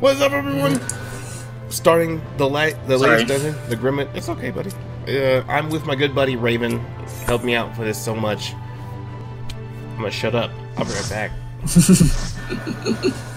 What's up, everyone? Starting the light, the Sorry. latest dungeon, the Ghimlyt. It's okay, buddy. Uh, I'm with my good buddy Raven. Helped me out for this so much. I'm gonna shut up. I'll be right back.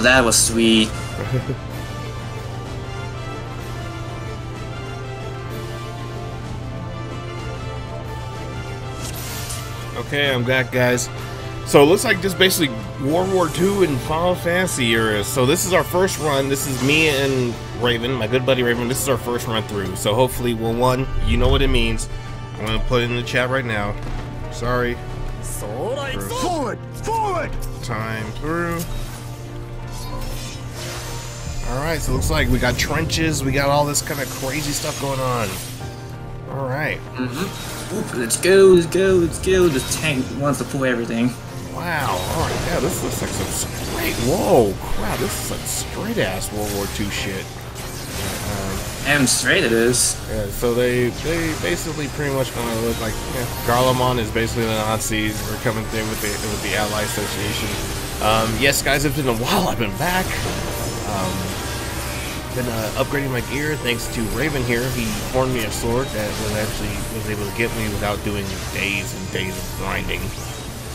Oh, that was sweet. Okay, I'm back, guys. So it looks like just basically World War II and Final Fantasy era. So this is our first run. This is me and Raven, my good buddy Raven. This is our first run through. So hopefully we'll one. You know what it means. I'm gonna put it in the chat right now. Sorry. Forward! Forward! Time through. Alright, so it looks like we got trenches, we got all this kind of crazy stuff going on. Alright. Oop, let's go, let's go, let's go. The tank wants to pull everything. Wow, alright, yeah, this looks like some straight whoa, wow, this is some straight ass World War II shit. Um, Damn straight it is. yeah, so they they basically pretty much gonna look like yeah, is basically the Nazis. We're coming through with the with the Allied Association. Um, yes, guys, it's been a while. I've been back. Um, been uh, upgrading my gear thanks to Raven here. He formed me a sword that was actually was able to get me without doing days and days of grinding.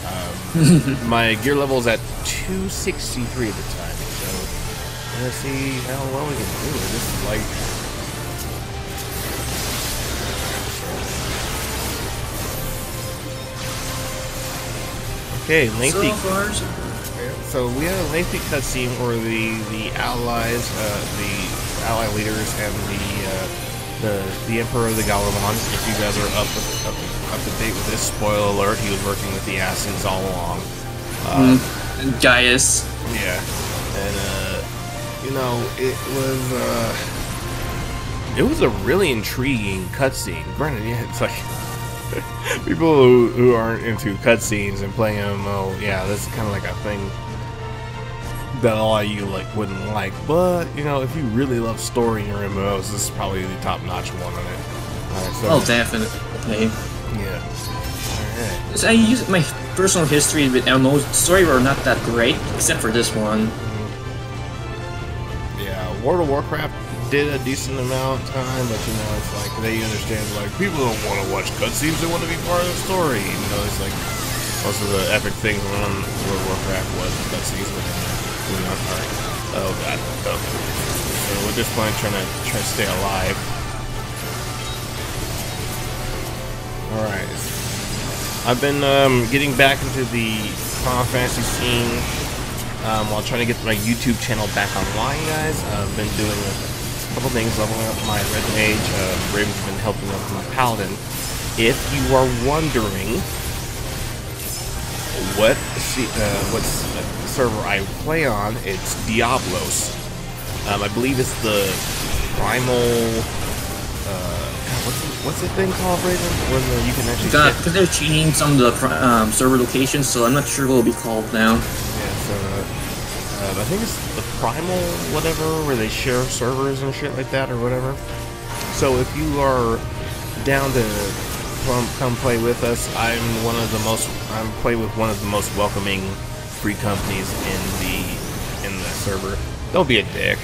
Um, my gear level is at 263 at the time, so let's see how well we can do. with This is like okay, lengthy. So far, so good. So we had a lengthy cutscene where the the allies, uh, the ally leaders, and the uh, the the Emperor of the Garlemald. If you guys are up up, up to date with this, spoiler alert: he was working with the Assassins all along. Uh, And Gaius. Yeah, and uh, you know it was uh, it was a really intriguing cutscene. Granted, yeah, it's like people who, who aren't into cutscenes and playing MMO, yeah, that's kind of like a thing that a lot of you like wouldn't like. But you know, if you really love story in your MMOs, this is probably the top-notch one on it. Alright, so Oh, definitely. yeah. So I use my personal history with MMO story were not that great, except for this one. Mm-hmm. Yeah, World of Warcraft did a decent amount of time, but you know, it's like they understand like people don't want to watch cutscenes; they want to be part of the story. You know, it's like most of the epic things on World of Warcraft was cutscenes. Know, all right. Oh god. Oh. So we're just playing trying to try to stay alive. All right. I've been um, getting back into the Final Fantasy scene um, while trying to get my YouTube channel back online, guys. Uh, I've been doing a couple things, leveling up my red mage. Uh, Raven's been helping up my paladin. If you are wondering what se- uh, what s- uh, server I play on, it's Diabolos. Um, I believe it's the primal. Uh, what's the, what's the thing called, Raven? Where the, you can actually Got because they're changing some of the um, server locations, so I'm not sure what it'll be called now. Yeah, so uh, uh, I think it's the Primal whatever, where they share servers and shit like that or whatever. So if you are down to come, come play with us, I'm one of the most I'm play with one of the most welcoming free companies in the in the server. Don't be a dick.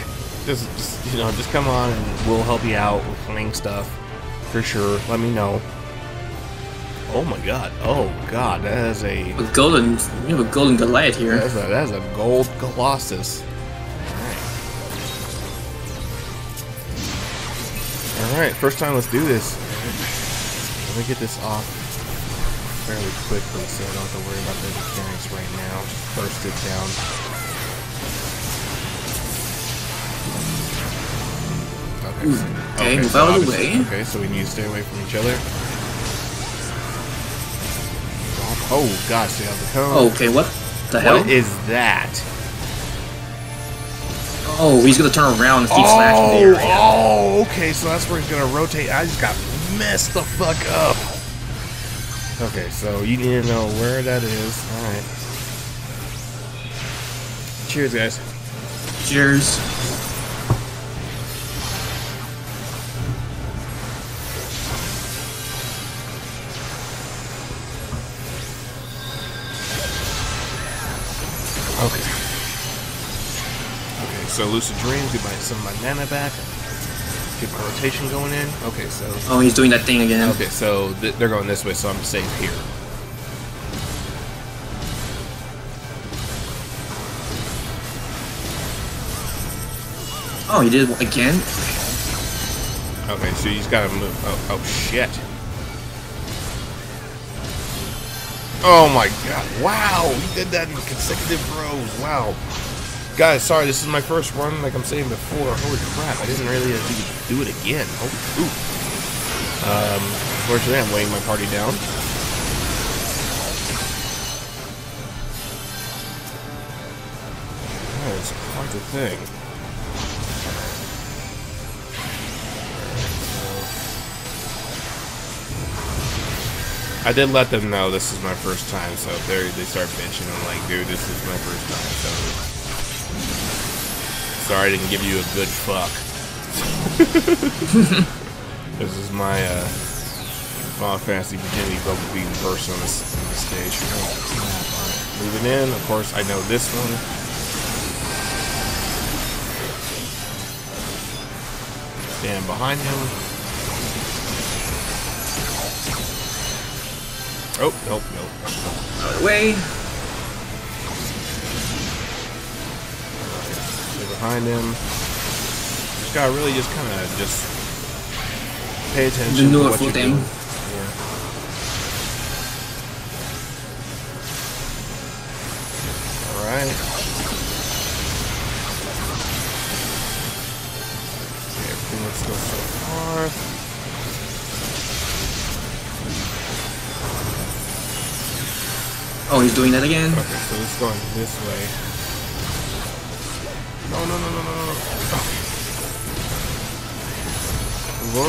Just, just you know, just come on and we'll help you out with playing stuff for sure. Let me know. Oh my god. Oh god, that is a With golden, you have a golden Goliath here. that's a, that's a gold colossus. Alright. Alright, first time, let's do this. Let me get this off fairly quickly so I don't have to worry about the mechanics right now. Just burst it down. Okay. so- Okay, move so out of the way. Okay, so we need to stay away from each other. Oh gosh, they have the cone. Oh, okay, what? The hell? What is that? Oh, he's gonna turn around and keep oh, slashing the area. oh, okay, so that's where he's gonna rotate. I just got messed the fuck up. Okay, so you need to know where that is. Alright. Cheers, guys. Cheers. Okay. Okay, so Lucid Dreams, get my some of my mana back. Get my rotation going in. Okay, so Oh, he's doing that thing again. Okay, so th they're going this way, so I'm safe here. Oh, he did again? Okay, so he's gotta move. Oh, oh shit. Oh my god. Wow, he did that in consecutive rows. Wow. Guys, sorry, this is my first run, like I'm saying before. Holy crap, I didn't really do, it again. Oh, ooh. Um, unfortunately, I'm weighing my party down. That is quite a thing. I did let them know this is my first time, so they they start bitching, I'm like, dude, this is my first time, so sorry I didn't give you a good fuck. this is my uh, Final Fantasy virginity bubble beating person on this, on this stage. Oh. Alright, moving in. Of course, I know this one. Stand behind him. Oh, nope, nope. Out of the way. Behind him. Just gotta really just kind of just pay attention to Maneuver what you're doing. Yeah. All right. Okay, everything looks good so far. Oh, he's doing that again? Okay, so it's going this way. Over.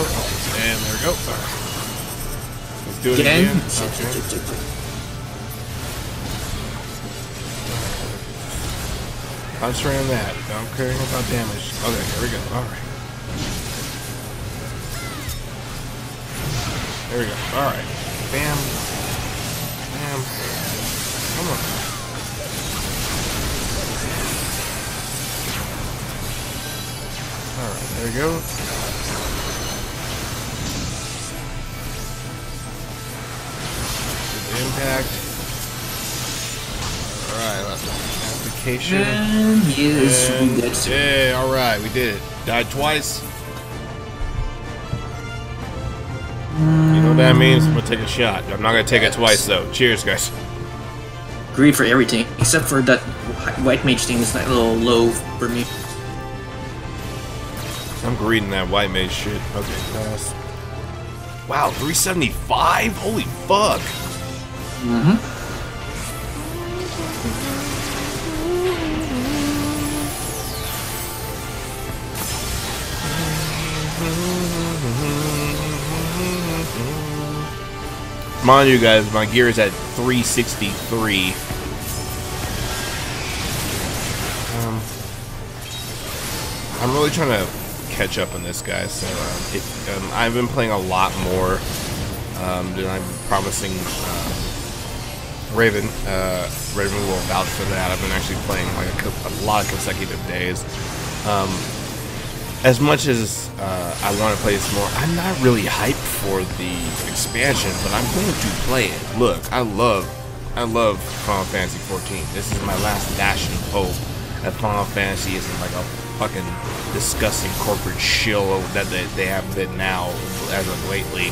And there we go. Alright. Let's do it Again? again. Shit, Okay. Concentrate on that. Don't care about damage. Okay, here we go. Alright. There we go. Alright. Bam. Bam. Come on. Alright, there we go. Impact. Alright, application. And he And- yeah, all right, we did it. Died twice. You know what that means? I'm gonna take a shot. I'm not gonna take it twice though. Cheers, guys. Greed for everything, except for that white mage thing is that little low for me. I'm reading that white mage shit. Okay, pass. Wow, 375? Holy fuck! Mm-hmm. Mind you guys, my gear is at 363. Um, I'm really trying to catch up on this guy, so um, if, um, I've been playing a lot more um, than I'm promising. Uh, Raven, uh, Raven will vouch for that. I've been actually playing like a, a lot of consecutive days. Um, as much as uh, I want to play this more, I'm not really hyped for the expansion, but I'm going to play it. Look, I love, I love Final Fantasy 14. This is my last bastion of hope that Final Fantasy isn't like a fucking disgusting corporate shill that they, they have been now as of lately.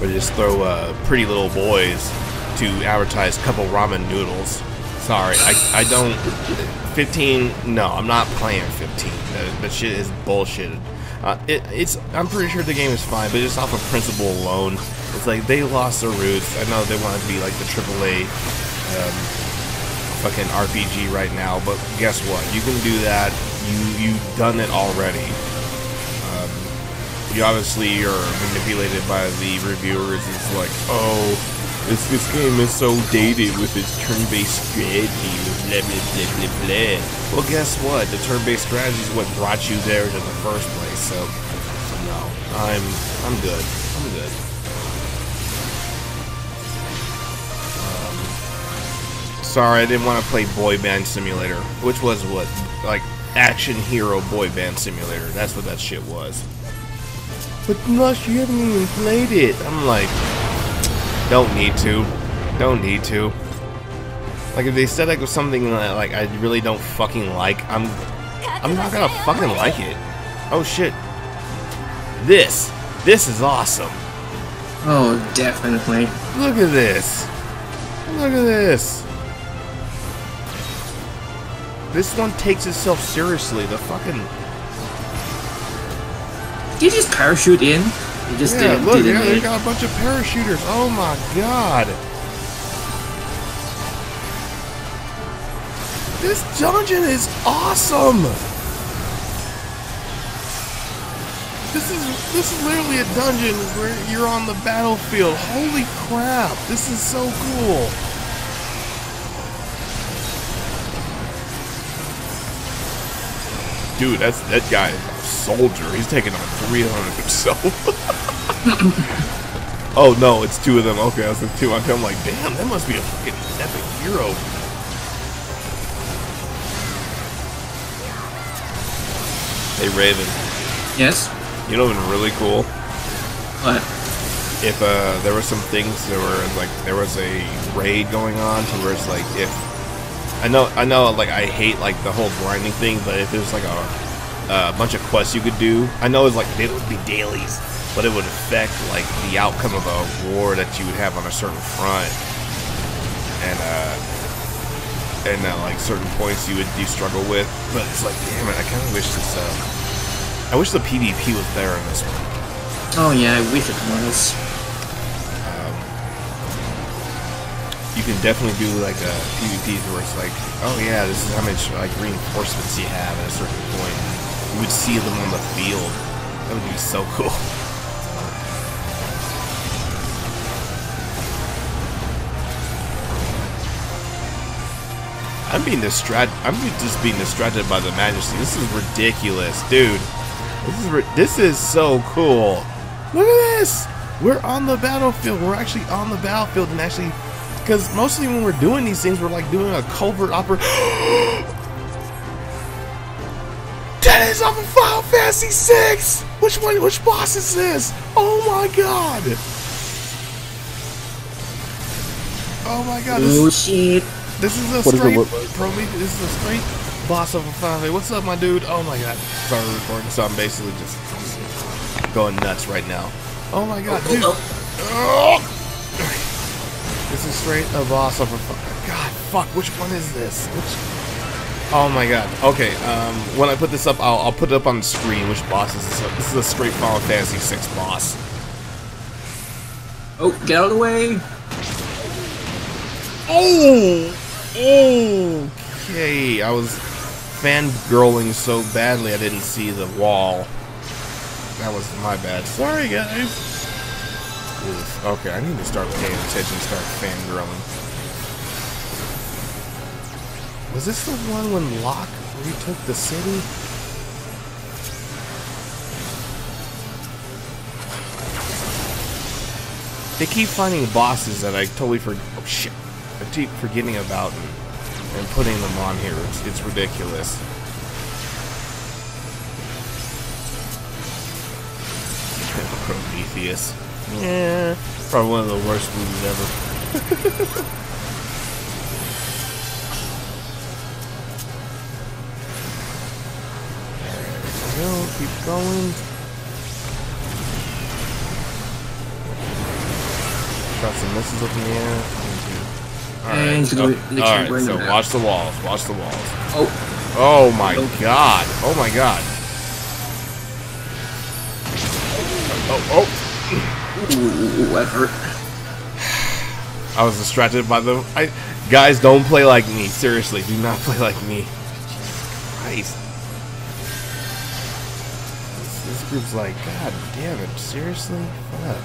They just throw uh, pretty little boys to advertise a couple ramen noodles. Sorry, I, I don't. 15. No, I'm not playing 15. That, that shit is bullshit. Uh, it, it's. I'm pretty sure the game is fine, but just off of principle alone, it's like they lost their roots. I know they want to be like the AAA um, fucking RPG right now, but guess what? You can do that. You you've done it already. Um, you obviously are manipulated by the reviewers. It's like, oh, this this game is so dated with its turn-based strategy, blah blah blah blah blah. Well, guess what? The turn-based strategy is what brought you there in the first place. So, no, I'm I'm good. I'm good. Um, sorry, I didn't want to play Boy Band Simulator, which was what, like, Action Hero Boy Band Simulator. That's what that shit was. But Lush, you haven't even played it. I'm like, don't need to, don't need to. Like, if they said like was something that, like I really don't fucking like, I'm, I'm not gonna fucking like it. Oh shit. This, this is awesome. Oh, definitely. Look at this. Look at this. This one takes itself seriously. The fucking Did you just parachute in? You just yeah. did, Look, didn't yeah, they got a bunch of parachuters. Oh my god. This dungeon is awesome. This is this is literally a dungeon where you're on the battlefield. Holy crap! This is so cool. Dude, that's that guy is a soldier. He's taking on three on himself. oh no, it's two of them. Okay, I was like two. I'm like, damn, that must be a fucking epic hero. Hey Raven, Yes. you know what's really cool? What? if uh, there were some things there were like there was a raid going on to where it's like if I know I know like I hate like the whole grinding thing, but if there's like a, a bunch of quests you could do, I know it's like it would be dailies, but it would affect like the outcome of a war that you would have on a certain front, and uh, and uh, like certain points you would you struggle with. But it's like damn it, I kind of wish this. Uh, I wish the PvP was there in this one. Oh yeah, I wish it was. you can definitely do like a PvP where it's like, oh yeah, this is how much like reinforcements you have at a certain point. You would see them on the field. That would be so cool. I'm being distracted. I'm just being distracted by the majesty. This is ridiculous, dude. This is this is so cool. Look at this. We're on the battlefield. We're actually on the battlefield and actually because mostly when we're doing these things, we're like doing a covert opera. That is off of Final Fantasy VI. Which one? Which boss is this? Oh my god! Oh my god! Oh This, shit. this is a What straight like? Prometheus. This is a straight boss of a Final Fantasy. What's up, my dude? Oh my god! Sorry, recording, so I'm basically just going nuts right now. Oh my god, dude! Oh. oh this is straight a boss of a God, fuck, which one is this? Which Oh my god. Okay, um when I put this up I'll, I'll put it up on the screen which boss is this. This is a straight Final Fantasy 6 boss. Oh, get out of the way. Oh Okay, I was fangirling so badly I didn't see the wall. That was my bad. Sorry guys. Oof. Okay, I need to start paying attention start fangirling. Was this the one when Locke retook the city? They keep finding bosses that I totally for oh shit. I keep forgetting about and, and putting them on here. It's, it's ridiculous. Prometheus. Yeah, probably one of the worst movies ever. go, keep going. Got some missiles up in the air. And Alright, gonna oh, alright, so around. watch the walls, watch the walls. Oh, Oh my Okay. god, oh my god. Oh, oh, oh. ooh, ooh, ooh, that hurt. I was distracted by the. I Guys, don't play like me. Seriously, do not play like me. Christ. This like, God damn it, seriously? Fuck.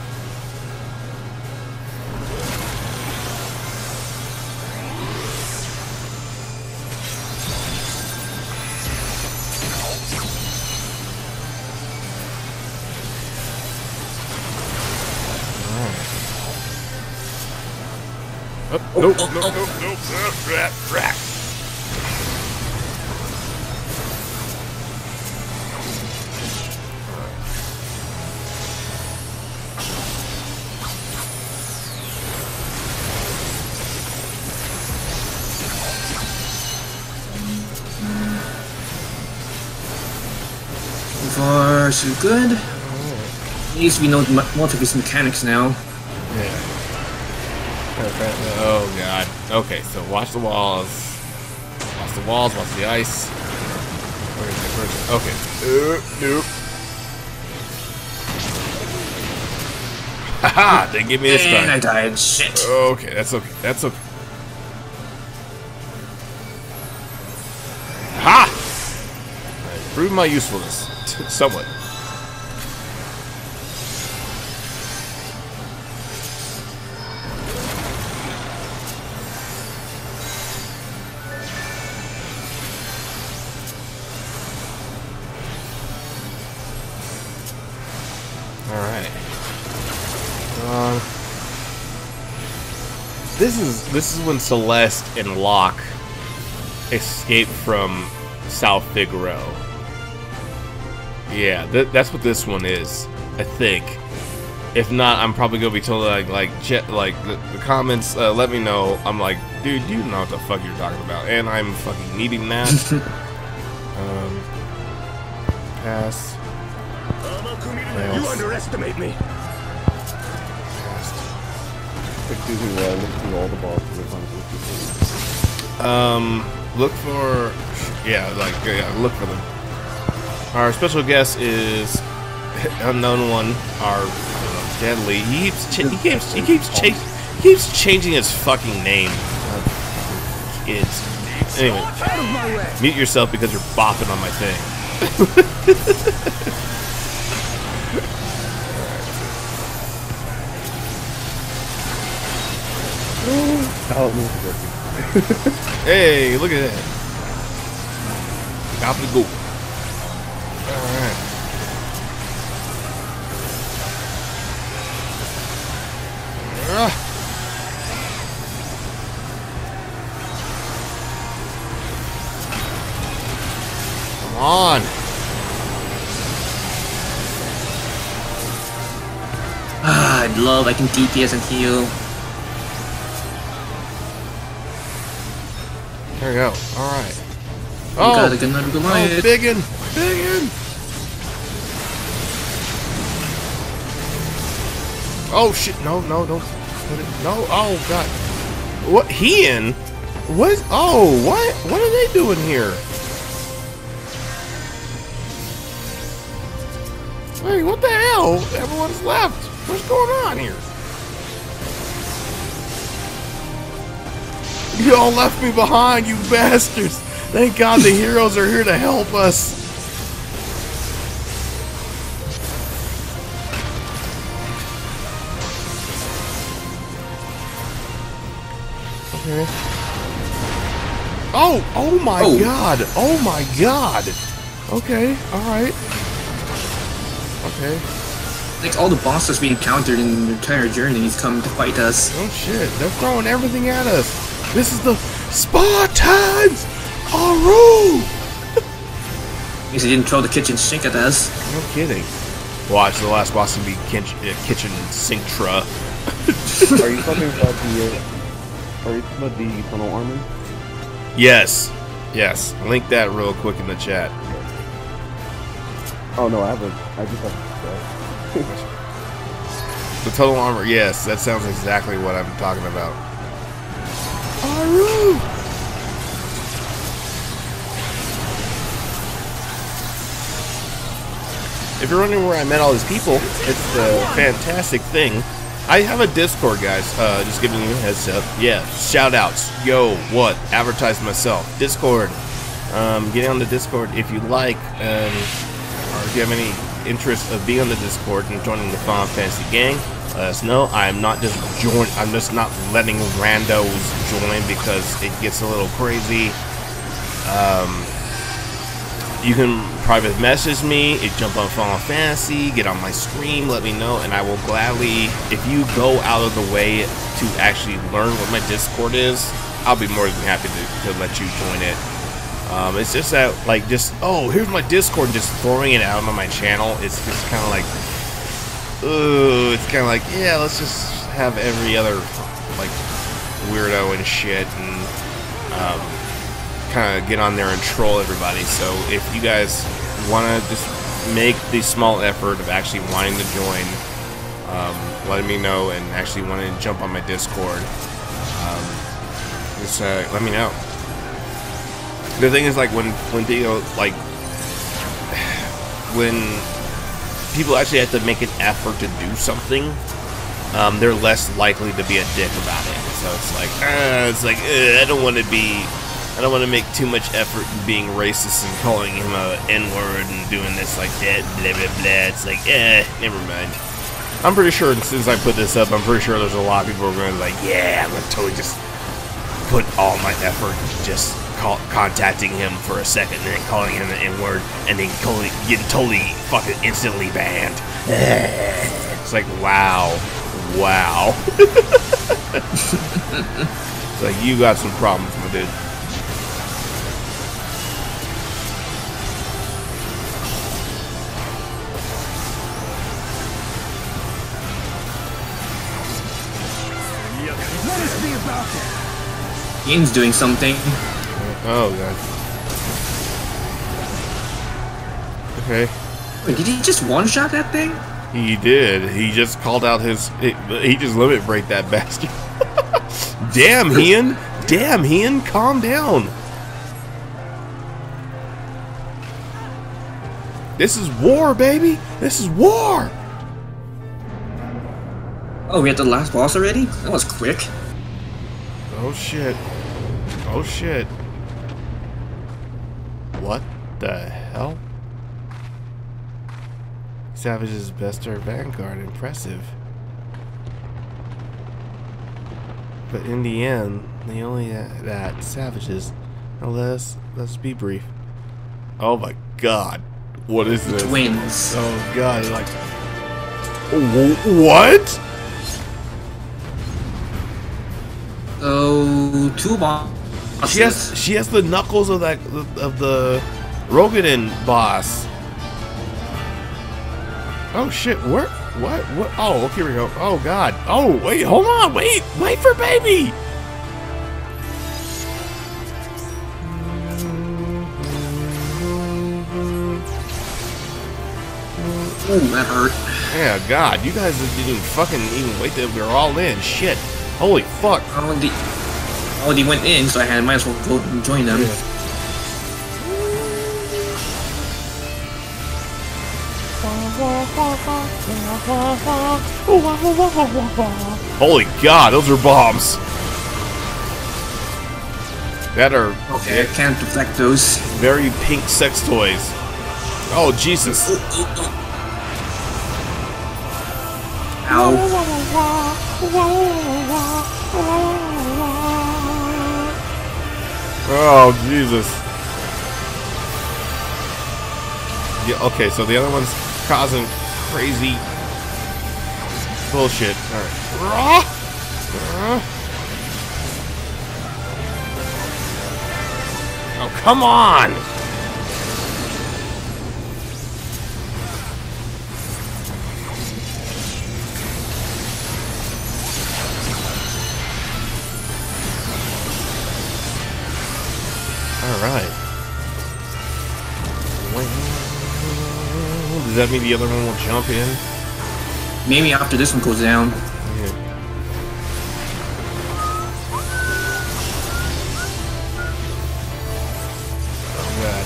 Up, nope, nope, nope, nope, nope, rat, rat. So far, so good. At least we know m- most of his mechanics now. Yeah. Okay. Oh god. Okay, so watch the walls. Watch the walls, watch the ice. Where is it? Where is it? Okay. Uh, nope. Haha! They give me this And I died. Shit. Okay, that's okay. That's okay. Ha! I proved my usefulness. Somewhat. This is when Celeste and Locke escape from South Figaro. Yeah, th- that's what this one is. I think. If not, I'm probably gonna be told like like ch- like the, the comments. Uh, let me know. I'm like, dude, you know what the fuck you're talking about, and I'm fucking needing that. um, pass. You underestimate me. Excuse me look through all the bosses Um, look for, yeah, like yeah, look for them. Our special guest is unknown one. Our uh, deadly. He keeps he keeps he keeps keeps changing his fucking name. Kids. Anyway, mute yourself because you're bopping on my thing. How. Hey, look at that. Gobbly go. Alright. Ah. Come on. Ah, I love I can DPS and heal. There we go. Alright. We got Oh, another oh biggin! Biggin! Oh shit, no, no, don't put it. No, oh god. What? He in? What? Oh, what? What are they doing here? Wait, what the hell? Everyone's left. What's going on here? Y'all left me behind, you bastards. Thank God the heroes are here to help us. Okay. Oh, oh my Oh. god. Oh my god. Okay, alright. Okay. Like all the bosses we encountered in the entire journey journeys come to fight us. Oh shit, they're throwing everything at us. This is the Spartans! Aru! Because he didn't throw the kitchen sink at us. No kidding. Watch the last boss can be kitchen, uh, kitchen sink tra. Are you talking about the? Uh, are you talking about the eternal armor? Yes, yes. Link that real quick in the chat. Oh no, I haven't. I just have. The total armor. Yes, that sounds exactly what I'm talking about. If you're wondering where I met all these people, it's the fantastic thing I have a Discord, guys. Uh, just giving you a heads up. Yeah, shout outs. Yo, what? Advertise myself. Discord. Um, get on the Discord if you like, um, or if you have any interest of being on the Discord and joining the Final Fantasy gang. Us know. I'm not just join. I'm just not letting randos join because it gets a little crazy. Um, you can private message me, it jump on Final Fantasy, get on my stream, let me know, and I will gladly, if you go out of the way to actually learn what my Discord is, I'll be more than happy to, to let you join it. Um, it's just that, like, just, oh, here's my Discord, just throwing it out on my channel, it's just kind of like, ooh, it's kind of like, yeah, let's just have every other, like, weirdo and shit, and, um, kind of get on there and troll everybody. So if you guys want to just make the small effort of actually wanting to join, um, letting me know and actually wanting to jump on my Discord, um, just uh, let me know. The thing is, like when when people like when people actually have to make an effort to do something, um, they're less likely to be a dick about it. So it's like, uh, it's like uh, I don't want to be I don't want to make too much effort in being racist and calling him a N-word and doing this like that, blah blah blah. It's like, eh, never mind. I'm pretty sure since I put this up, I'm pretty sure there's a lot of people who are going to be like, yeah, I'm going to totally just put all my effort just call, contacting him for a second and then calling him the N-word and then totally, getting totally fucking instantly banned. It's like, wow. Wow. it's like, you got some problems, my dude. Ian's doing something. Oh god. Okay. Wait, did he just one-shot that thing? He did. He just called out his. He, he just limit break that bastard. Damn, Ian. Damn, Ian. Calm down. This is war, baby. This is war. Oh, we had the last boss already? That was quick. Oh shit. Oh shit. The hell? Savage's best Bester Vanguard. Impressive. But in the end, the only that, that Savages. Now let's let's be brief. Oh my god. What is this? Twins. Oh god, like what? So, two bosses. She has she has the knuckles of that of the Rogadan boss. Oh shit! Where? What? What? Oh, here we go. Oh god. Oh wait, hold on. Wait, wait for baby. Ooh, that hurt. Yeah, God, you guys didn't even fucking even wait till we were all in. Shit. Holy fuck. I already, I already went in, so I had might as well go and join them. Holy God, those are bombs. That are Okay, I can't deflect those. very pink sex toys. Oh Jesus. Ow. Oh Jesus. Yeah, okay, so the other one's causing crazy bullshit. Alright. Oh, come on! Alright. Does that mean the other one will jump in? Maybe after this one goes down. Oh god.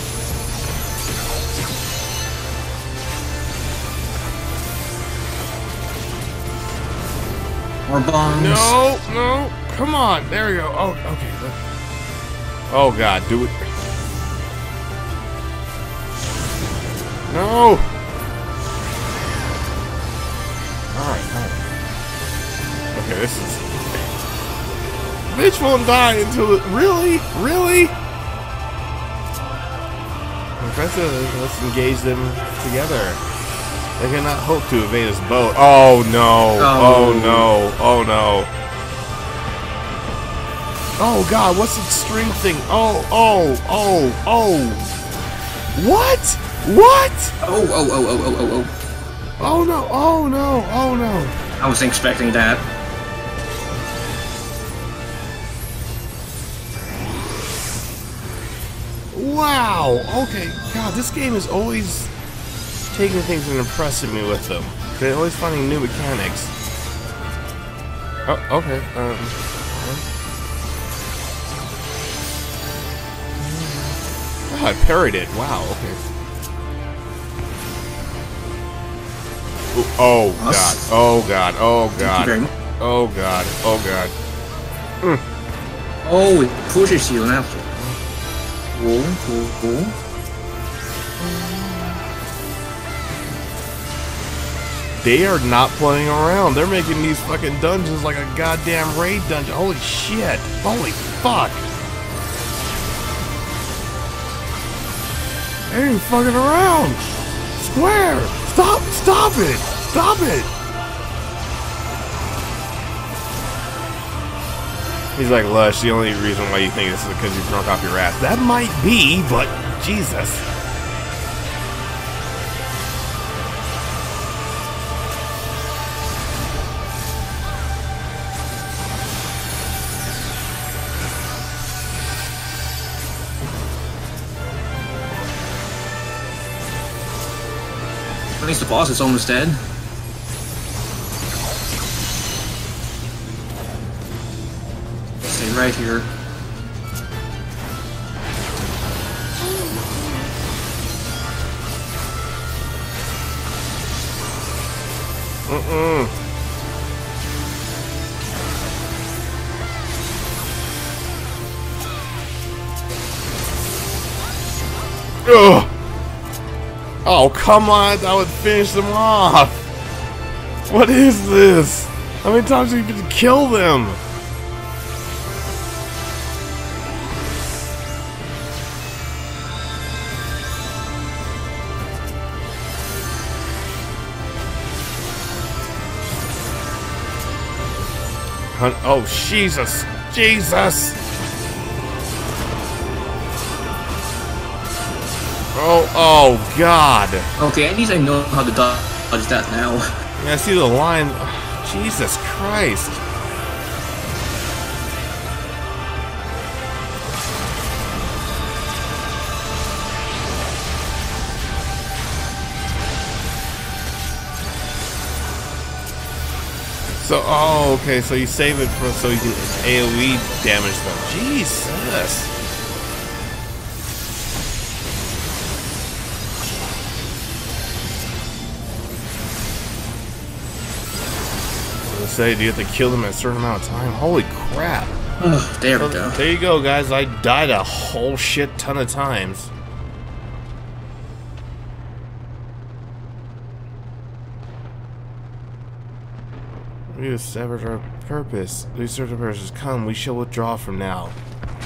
More bombs. No, no. Come on. There we go. Oh, okay. Oh, God. Do it. No. This is... Bitch won't die until it... Really? Really? Professor, let's engage them together. They cannot hope to evade his boat. Oh no! Oh, Oh. no! Oh no! Oh god, what's the string thing? Oh, oh, oh, oh! What? What? Oh, oh, oh, oh, oh, oh, oh. Oh no! Oh no! Oh no! I was expecting that. Wow! Okay, God, this game is always taking things and impressing me with them. They're always finding new mechanics. Oh, okay. Um. Oh, I parried it. Wow. Okay. Ooh, Oh God! Oh God! Oh Thank you God! Oh God! Oh God! Oh, it pushes you now. They are not playing around. They're making these fucking dungeons like a goddamn raid dungeon. Holy shit. Holy fuck. They ain't fucking around. Square. Stop. Stop it. Stop it. He's like, Lush, the only reason why you think this is because you're drunk off your ass. That might be, but Jesus. At least the boss is almost dead. Right here. Mm-mm. Ugh. Oh, come on. That would finish them off. What is this? How many times do you get to kill them? Hun- Oh, Jesus. Jesus. Oh, oh, God. Okay, at least I know how to dodge that now. Yeah, I see the line. Jesus Christ. So, oh, okay, so you save it for so you can AoE damage them. Jesus. Say, do you have to kill them at a certain amount of time? Holy crap. Oh, there we go. There you go, guys. I died a whole shit ton of times. Have severed our purpose. These served our purpose. Come, we shall withdraw from now.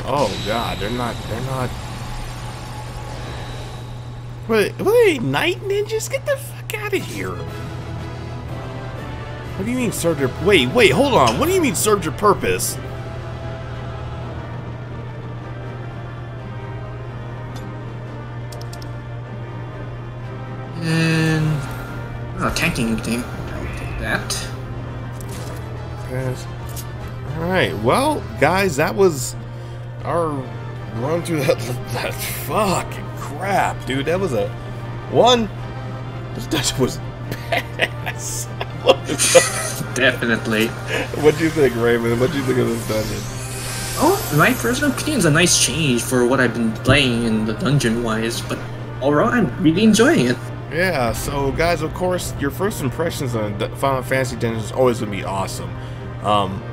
Oh God, they're not. They're not. Wait, wait, night ninjas? Get the fuck out of here! What do you mean served your? Wait, wait, hold on. What do you mean served your purpose? And not tanking anything. I'll take that. All right. Well, guys, that was our run through that. That fucking crap, dude. That was a one. This dungeon was badass. Definitely. what do you think, Raymond? What do you think of this dungeon? Oh, my personal opinion, it's a nice change for what I've been playing in the dungeon wise, but overall, I'm really enjoying it. Yeah. So, guys, of course, your first impressions on Final Fantasy Dungeon is always gonna be awesome. Um,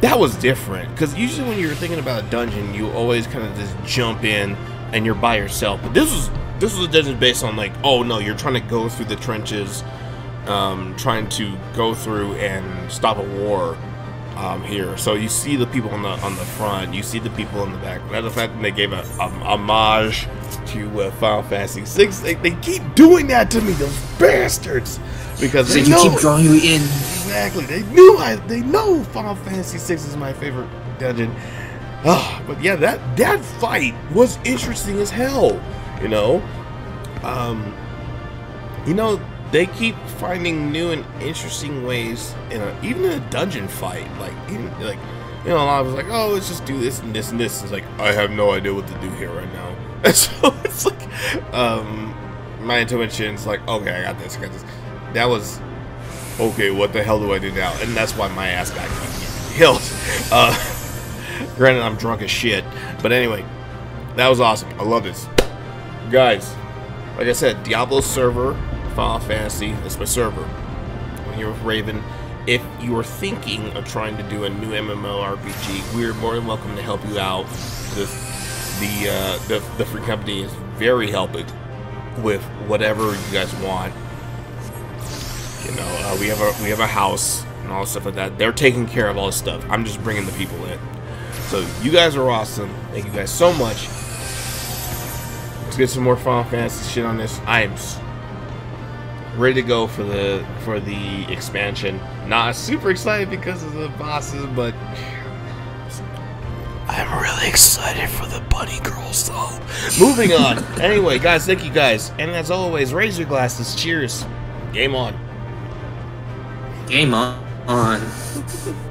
that was different because usually when you're thinking about a dungeon, you always kind of just jump in and you're by yourself. But this was this was a dungeon based on like, oh no, you're trying to go through the trenches, um, trying to go through and stop a war um, here. So you see the people on the on the front, you see the people in the back. Matter of fact, they gave a, a homage to uh, Final Fantasy VI. They, they keep doing that to me, those bastards, because they know keep drawing you in. Exactly. They knew I. They know Final Fantasy VI is my favorite dungeon. Ah, but yeah, that that fight was interesting as hell. You know, um, you know they keep finding new and interesting ways in a even in a dungeon fight. Like even like you know, a lot of like, oh, let's just do this and this and this. It's like I have no idea what to do here right now. And so it's like, um, my intuition's like, okay, I got this, I got this. That was okay. What the hell do I do now? And that's why my ass got killed. Uh, granted, I'm drunk as shit, but anyway, that was awesome. I love this, guys. Like I said, Diabolos server, Final Fantasy. That's my server. When you're with Raven, if you are thinking of trying to do a new MMORPG, we're more than welcome to help you out. The the uh, the, the free company is very helping with whatever you guys want. Uh, we have a we have a house and all stuff like that. They're taking care of all this stuff. I'm just bringing the people in. So you guys are awesome. Thank you guys so much. Let's get some more Final Fantasy shit on this. I am ready to go for the for the expansion. Not super excited because of the bosses, but I'm really excited for the bunny girls though. Moving on. anyway, guys, thank you guys. And as always, raise your glasses. Cheers. Game on. Game on.